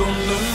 don't know